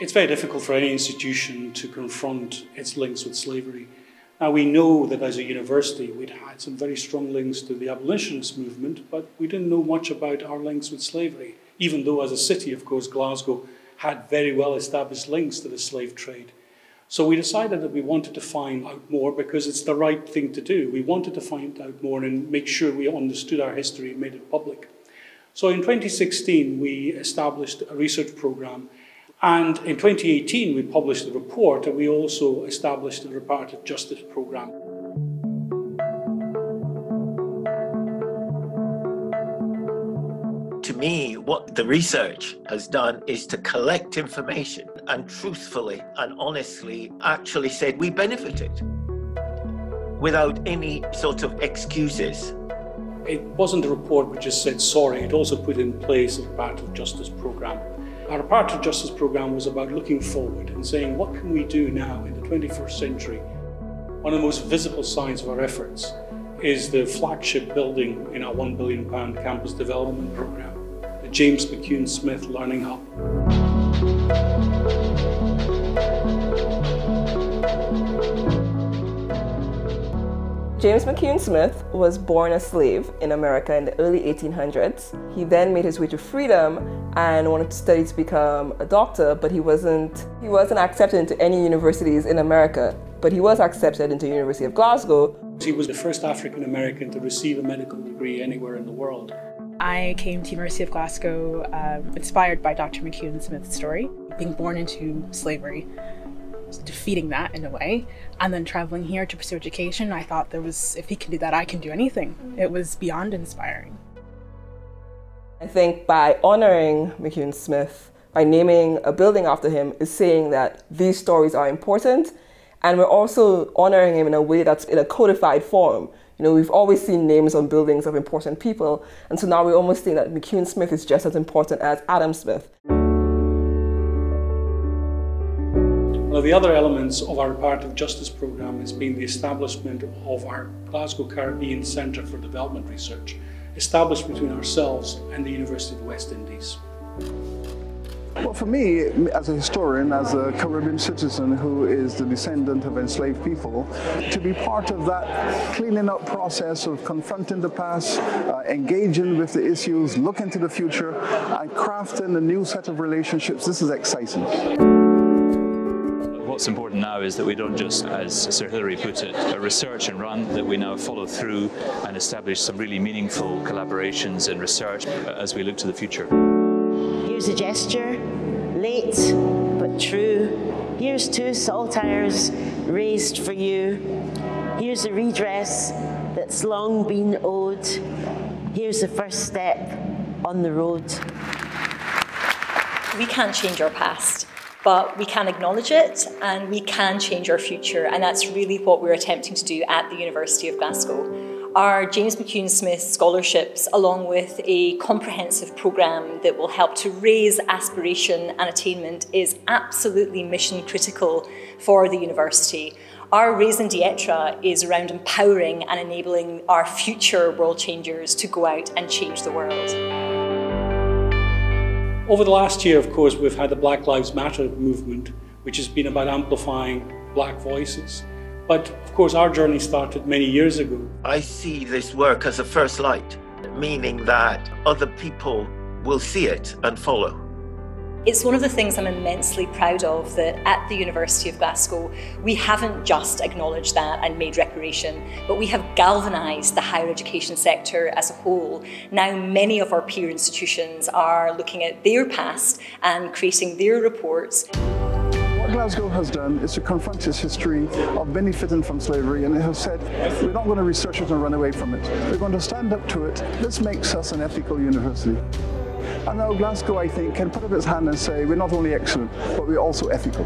It's very difficult for any institution to confront its links with slavery. Now, we know that as a university we'd had some very strong links to the abolitionist movement, but we didn't know much about our links with slavery, even though, as a city, of course, Glasgow had very well established links to the slave trade. So we decided that we wanted to find out more because it's the right thing to do. We wanted to find out more and make sure we understood our history and made it public. So in 2016, we established a research program. And in 2018, we published a report and we also established a reparative justice program. to me, what the research has done is to collect information and truthfully and honestly actually said we benefited without any sort of excuses. It wasn't a report which just said sorry, it also put in place a reparative justice program. Our reparative justice program was about looking forward and saying what can we do now in the 21st century? One of the most visible signs of our efforts is the flagship building in our £1 billion campus development program. The James McCune Smith Learning Hub. James McCune Smith was born a slave in America in the early 1800s. He then made his way to freedom and wanted to study to become a doctor, but he wasn't he wasn't accepted into any universities in America, but he was accepted into the University of Glasgow. He was the first African American to receive a medical degree anywhere in the world. I came to University of Glasgow um, inspired by Dr. McCune Smith's story, being born into slavery, defeating that in a way, and then traveling here to pursue education. I thought there was, if he can do that, I can do anything. It was beyond inspiring. I think by honoring McCune Smith, by naming a building after him, is saying that these stories are important, and we're also honoring him in a way that's in a codified form you know, we've always seen names on buildings of important people, and so now we're almost saying that McCune Smith is just as important as Adam Smith. Of the other elements of our reparative justice program has been the establishment of our Glasgow Caribbean Centre for Development Research, established between ourselves and the University of the West Indies. Well, for me, as a historian, as a Caribbean citizen who is the descendant of enslaved people, to be part of that cleaning up process of confronting the past, uh, engaging with the issues, looking to the future, and crafting a new set of relationships, this is exciting. What's important now is that we don't just, as Sir Hilary put it, research and run, that we now follow through and establish some really meaningful collaborations in research as we look to the future. Here's a gesture, late but true. Here's two saltires raised for you. Here's a redress that's long been owed. Here's the first step on the road. We can't change our past, but we can acknowledge it and we can change our future, and that's really what we're attempting to do at the University of Glasgow Our James McCune Smith scholarships, along with a comprehensive programme that will help to raise aspiration and attainment, is absolutely mission critical for the university. Our raison d'etre is around empowering and enabling our future world changers to go out and change the world. Over the last year, of course, we've had the Black Lives Matter movement, which has been about amplifying black voices. But of course, our journey started many years ago. I see this work as a first light, meaning that other people will see it and follow. It's one of the things I'm immensely proud of that at the University of Glasgow, we haven't just acknowledged that and made reparation, but we have galvanised the higher education sector as a whole. Now, many of our peer institutions are looking at their past and creating their reports. What Glasgow has done is to confront its history of benefiting from slavery and it has said, we're not going to research it and run away from it. We're going to stand up to it. This makes us an ethical university. And now Glasgow, I think, can put up its hand and say, we're not only excellent, but we're also ethical.